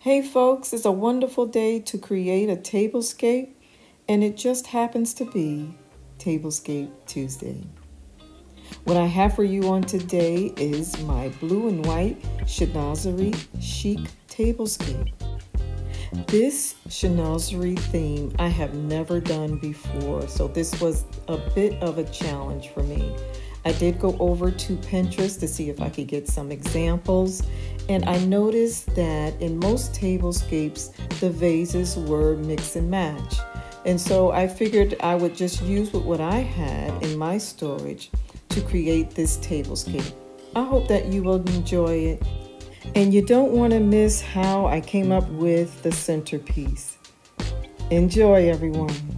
Hey folks, it's a wonderful day to create a tablescape, and it just happens to be Tablescape Tuesday. What I have for you on today is my blue and white Chinoiserie Chic Tablescape. This Chinoiserie theme I have never done before, so this was a bit of a challenge for me. I did go over to Pinterest to see if I could get some examples, and I noticed that in most tablescapes, the vases were mix and match. And so I figured I would just use what I had in my storage to create this tablescape. I hope that you will enjoy it. And you don't want to miss how I came up with the centerpiece. Enjoy, everyone.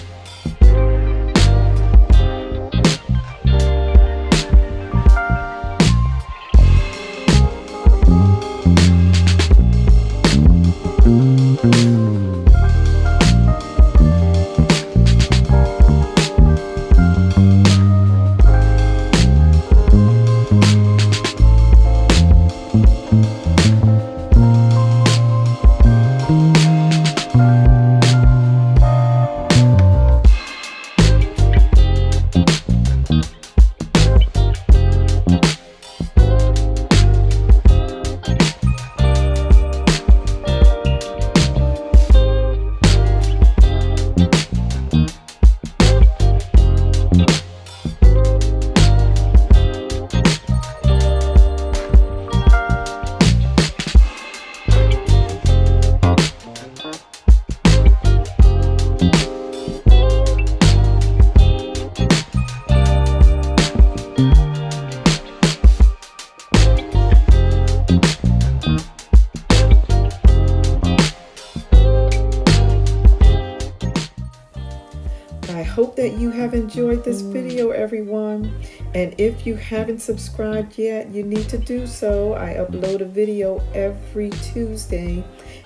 I hope that you have enjoyed this video, everyone. And if you haven't subscribed yet, you need to do so. I upload a video every Tuesday,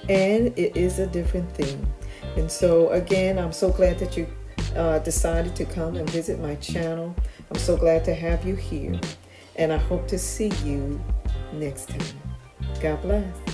and it is a different theme. And so, again, I'm so glad that you uh, decided to come and visit my channel. I'm so glad to have you here. And I hope to see you next time. God bless.